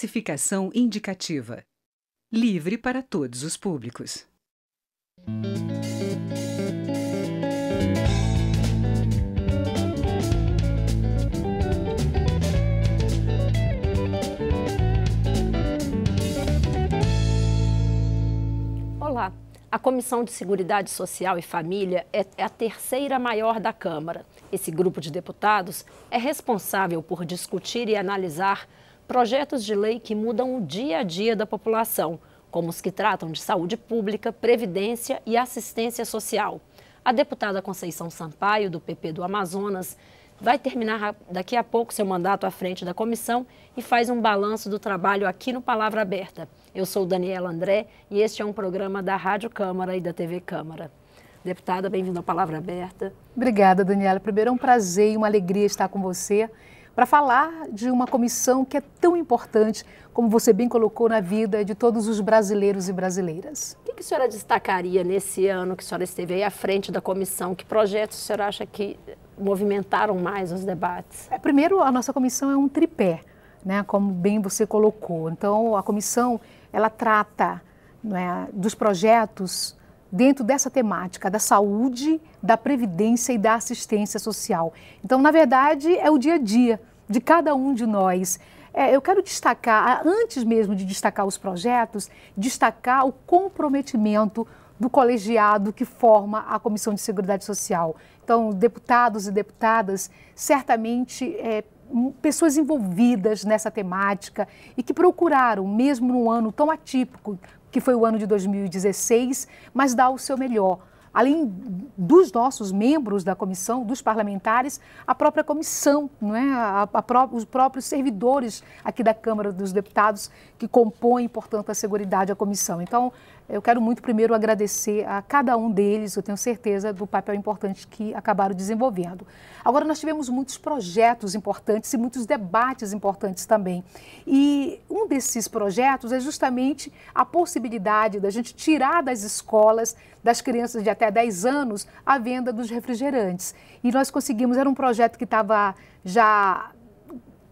Classificação indicativa. Livre para todos os públicos. Olá. A Comissão de Seguridade Social e Família é, é a terceira maior da Câmara. Esse grupo de deputados é responsável por discutir e analisar projetos de lei que mudam o dia a dia da população, como os que tratam de saúde pública, previdência e assistência social. A deputada Conceição Sampaio, do PP do Amazonas, vai terminar daqui a pouco seu mandato à frente da comissão e faz um balanço do trabalho aqui no Palavra Aberta. Eu sou Daniela André e este é um programa da Rádio Câmara e da TV Câmara. Deputada, bem-vinda à Palavra Aberta. Obrigada, Daniela. Primeiro é um prazer e uma alegria estar com você para falar de uma comissão que é tão importante, como você bem colocou, na vida de todos os brasileiros e brasileiras. O que, que a senhora destacaria nesse ano que a senhora esteve aí à frente da comissão? Que projetos a senhora acha que movimentaram mais os debates? É, primeiro, a nossa comissão é um tripé, né, como bem você colocou. Então, a comissão ela trata né, dos projetos dentro dessa temática da saúde, da previdência e da assistência social. Então, na verdade, é o dia a dia de cada um de nós. É, eu quero destacar, antes mesmo de destacar os projetos, destacar o comprometimento do colegiado que forma a Comissão de Seguridade Social. Então, deputados e deputadas, certamente é, pessoas envolvidas nessa temática e que procuraram, mesmo num ano tão atípico que foi o ano de 2016, mas dar o seu melhor além dos nossos membros da comissão, dos parlamentares, a própria comissão, não é? A, a pró os próprios servidores aqui da Câmara dos Deputados que compõem, portanto, a Seguridade, a comissão. Então, eu quero muito primeiro agradecer a cada um deles, eu tenho certeza do papel importante que acabaram desenvolvendo. Agora, nós tivemos muitos projetos importantes e muitos debates importantes também. E um desses projetos é justamente a possibilidade da gente tirar das escolas, das crianças de até 10 anos, a venda dos refrigerantes. E nós conseguimos, era um projeto que estava já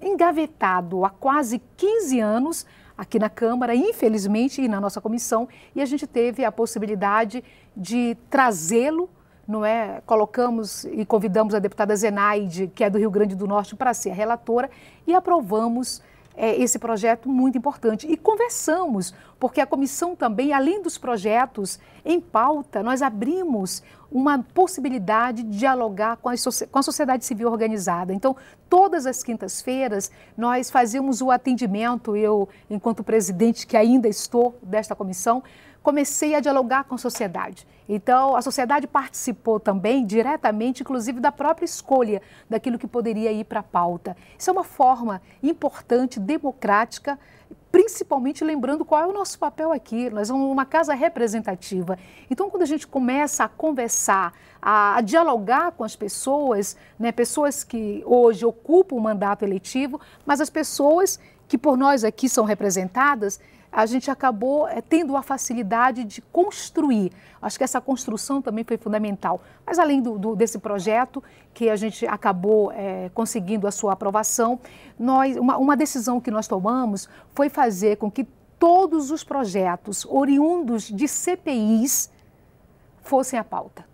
engavetado há quase 15 anos, aqui na Câmara, infelizmente, e na nossa comissão, e a gente teve a possibilidade de trazê-lo, não é? Colocamos e convidamos a deputada Zenaide, que é do Rio Grande do Norte, para ser a relatora, e aprovamos é, esse projeto muito importante. E conversamos, porque a comissão também, além dos projetos em pauta, nós abrimos uma possibilidade de dialogar com a, com a sociedade civil organizada. Então, todas as quintas-feiras, nós fazíamos o atendimento, eu, enquanto presidente, que ainda estou desta comissão, comecei a dialogar com a sociedade. Então, a sociedade participou também diretamente, inclusive, da própria escolha daquilo que poderia ir para a pauta. Isso é uma forma importante, democrática, principalmente lembrando qual é o nosso papel aqui. Nós somos uma casa representativa. Então, quando a gente começa a conversar, a, dialogar com as pessoas, né, pessoas que hoje ocupam o mandato eletivo, mas as pessoas que por nós aqui são representadas, a gente acabou é, tendo a facilidade de construir. Acho que essa construção também foi fundamental. Mas além do, do, desse projeto, que a gente acabou é, conseguindo a sua aprovação, nós, uma, uma decisão que nós tomamos foi fazer com que todos os projetos oriundos de CPIs fossem à pauta.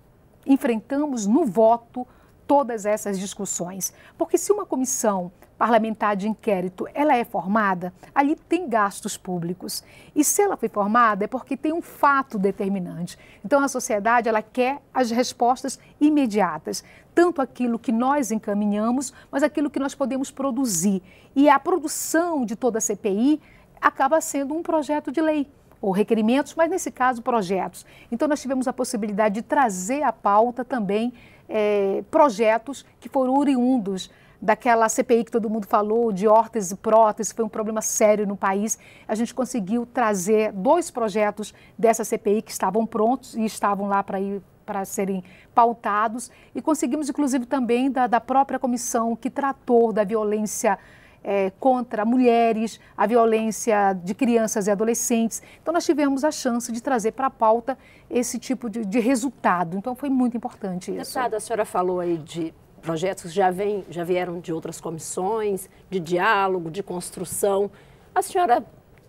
Enfrentamos no voto todas essas discussões. Porque se uma comissão parlamentar de inquérito ela é formada, ali tem gastos públicos. E se ela foi formada é porque tem um fato determinante. Então a sociedade ela quer as respostas imediatas, tanto aquilo que nós encaminhamos, mas aquilo que nós podemos produzir. E a produção de toda a CPI acaba sendo um projeto de lei ou requerimentos, mas nesse caso projetos. Então nós tivemos a possibilidade de trazer à pauta também é, projetos que foram oriundos daquela CPI que todo mundo falou, de órtese e prótese, foi um problema sério no país. A gente conseguiu trazer dois projetos dessa CPI que estavam prontos e estavam lá para ir para serem pautados e conseguimos inclusive também da, da própria comissão que tratou da violência é, contra mulheres, a violência de crianças e adolescentes. Então, nós tivemos a chance de trazer para a pauta esse tipo de, de, resultado. Então, foi muito importante isso. Deputada, a senhora falou aí de projetos que já, vem, já vieram de outras comissões, de diálogo, de construção. A senhora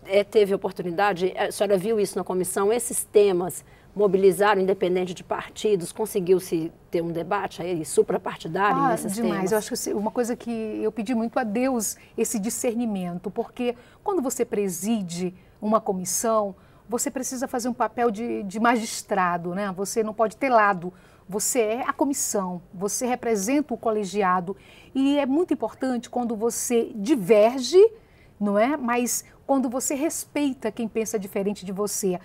é, teve oportunidade, a senhora viu isso na comissão, esses temas mobilizaram, independente de partidos, conseguiu-se ter um debate aí suprapartidário ah, nesses demais. temas? Eu acho que uma coisa que eu pedi muito a Deus, esse discernimento, porque quando você preside uma comissão, você precisa fazer um papel de, de magistrado, né? Você não pode ter lado, você é a comissão, você representa o colegiado e é muito importante quando você diverge, não é? Mas quando você respeita quem pensa diferente de você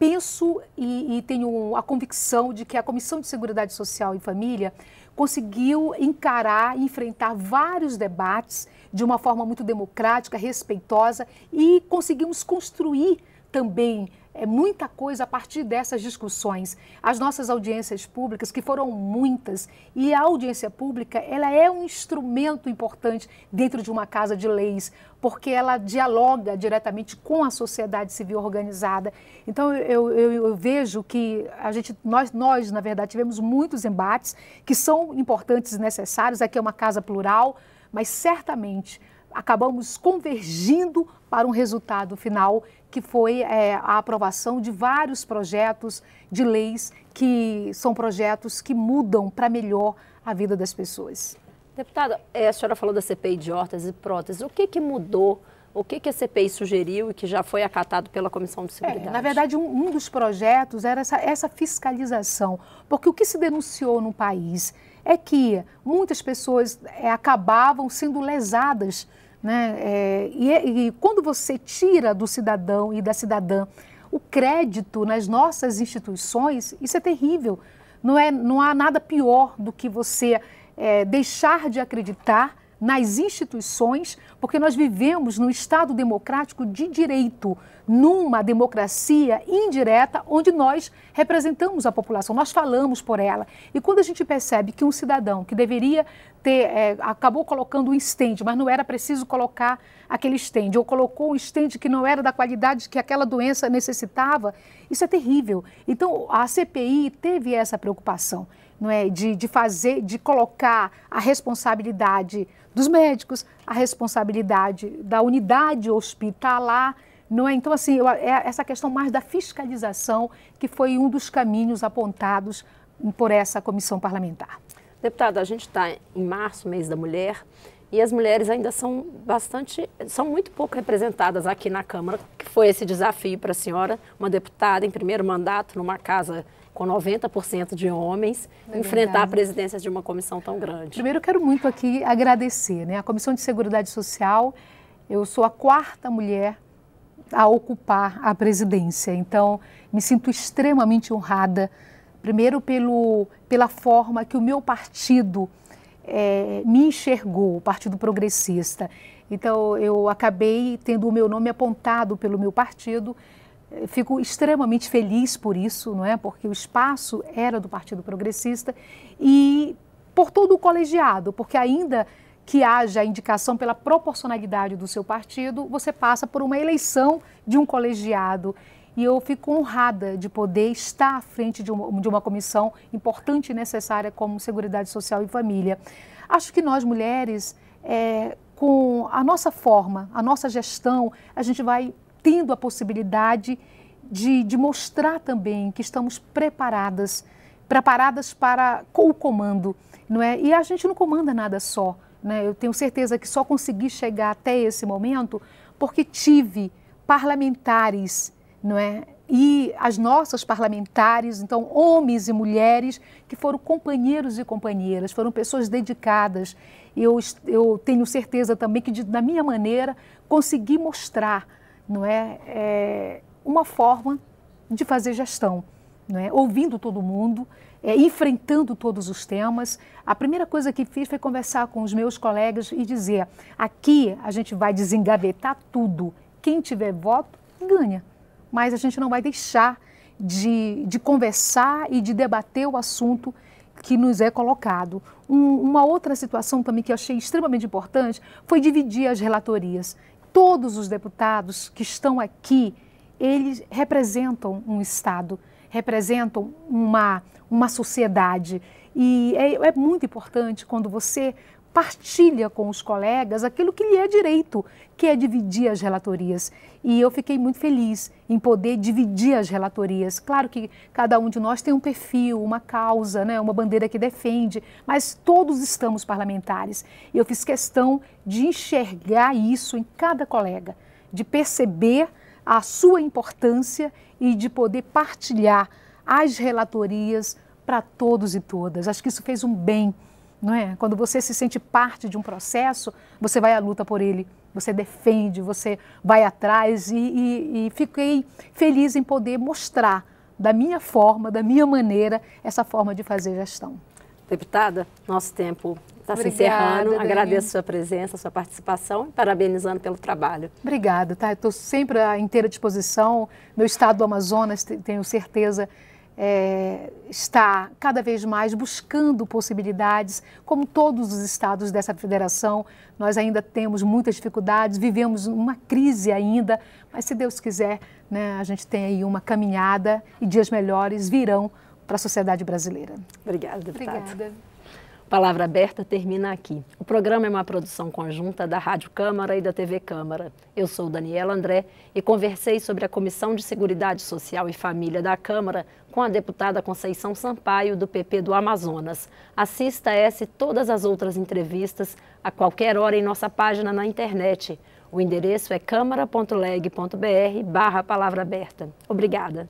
penso e, e, tenho a convicção de que a Comissão de Seguridade Social e Família conseguiu encarar e enfrentar vários debates de uma forma muito democrática, respeitosa e conseguimos construir também é muita coisa a partir dessas discussões. As nossas audiências públicas, que foram muitas, e a audiência pública, ela é um instrumento importante dentro de uma casa de leis, porque ela dialoga diretamente com a sociedade civil organizada. Então, eu, eu, eu vejo que a gente, nós, nós, na verdade, tivemos muitos embates que são importantes e necessários. Aqui é uma casa plural, mas certamente acabamos convergindo para um resultado final que foi é, a aprovação de vários projetos de leis que são projetos que mudam para melhor a vida das pessoas. Deputada, é, a senhora falou da CPI de hortas e próteses. O que, que mudou? O que, que a CPI sugeriu e que já foi acatado pela Comissão de Seguridade? É, na verdade, um, um, dos projetos era essa, essa fiscalização, porque o que se denunciou no país é que muitas pessoas é, acabavam sendo lesadas né? É, e, e quando você tira do cidadão e da cidadã o crédito nas nossas instituições, isso é terrível. Não, é, não há nada pior do que você é, deixar de acreditar nas instituições, porque nós vivemos num Estado democrático de direito, numa democracia indireta, onde nós representamos a população, nós falamos por ela. E quando a gente percebe que um cidadão que deveria ter, é, acabou colocando um estende, mas não era preciso colocar aquele estende, ou colocou um estende que não era da qualidade que aquela doença necessitava, isso é terrível. Então, a CPI teve essa preocupação não é, de, de fazer, de colocar a responsabilidade dos médicos, a responsabilidade da unidade hospitalar, não é? Então, assim, é essa questão mais da fiscalização que foi um dos caminhos apontados por essa comissão parlamentar. Deputada, a gente está em março, mês da mulher, e as mulheres ainda são bastante, são muito pouco representadas aqui na Câmara, que foi esse desafio para a senhora, uma deputada em primeiro mandato numa casa com 90% de homens, é enfrentar a presidência de uma comissão tão grande? Primeiro, eu quero muito aqui agradecer. Né? A Comissão de Seguridade Social, eu sou a quarta mulher a ocupar a presidência. Então, me sinto extremamente honrada, primeiro pelo, pela forma que o meu partido é, me enxergou, o Partido Progressista. Então, eu acabei tendo o meu nome apontado pelo meu partido Fico extremamente feliz por isso, não é? Porque o espaço era do Partido Progressista e por todo o colegiado, porque ainda que haja indicação pela proporcionalidade do seu partido, você passa por uma eleição de um colegiado. E eu fico honrada de poder estar à frente de uma, de uma comissão importante e necessária como Seguridade Social e Família. Acho que nós, mulheres, é, com a nossa forma, a nossa gestão, a gente vai tendo a possibilidade de, de mostrar também que estamos preparadas, preparadas para o comando, não é? E a gente não comanda nada só, né? Eu tenho certeza que só consegui chegar até esse momento porque tive parlamentares, não é? E as nossas parlamentares, então homens e mulheres que foram companheiros e companheiras, foram pessoas dedicadas. Eu, eu tenho certeza também que, de, da minha maneira, consegui mostrar não é, é uma forma de fazer gestão, não é? ouvindo todo mundo, é, enfrentando todos os temas. A primeira coisa que fiz foi conversar com os meus colegas e dizer: aqui a gente vai desengavetar tudo. Quem tiver voto, ganha. Mas a gente não vai deixar de, de conversar e de debater o assunto que nos é colocado. Um, uma outra situação também que eu achei extremamente importante foi dividir as relatorias todos os deputados que estão aqui, eles representam um Estado, representam uma, uma sociedade. E é, é muito importante quando você partilha com os colegas aquilo que lhe é direito, que é dividir as relatorias. E eu fiquei muito feliz em poder dividir as relatorias. Claro que cada um de nós tem um perfil, uma causa, né, uma bandeira que defende, mas todos estamos parlamentares. E eu fiz questão de enxergar isso em cada colega, de perceber a sua importância e de poder partilhar as relatorias para todos e todas. Acho que isso fez um bem não é? Quando você se sente parte de um processo, você vai à luta por ele, você defende, você vai atrás e, e, e fiquei feliz em poder mostrar da minha forma, da minha maneira, essa forma de fazer gestão. Deputada, nosso tempo está se encerrando. Dani. Agradeço a sua presença, a sua participação e parabenizando pelo trabalho. Obrigada, tá? Estou sempre à inteira disposição. Meu estado do Amazonas, tenho certeza é, está cada vez mais buscando possibilidades, como todos os estados dessa federação. Nós ainda temos muitas dificuldades, vivemos uma crise ainda, mas se Deus quiser, né, a gente tem aí uma caminhada e dias melhores virão para a sociedade brasileira. Obrigada, deputada. Obrigada. Palavra Aberta termina aqui. O programa é uma produção conjunta da Rádio Câmara e da TV Câmara. Eu sou Daniela André e conversei sobre a Comissão de Seguridade Social e Família da Câmara com a deputada Conceição Sampaio, do PP do Amazonas. Assista essa e todas as outras entrevistas a qualquer hora em nossa página na internet. O endereço é câmara.leg.br barra Palavra Aberta. Obrigada.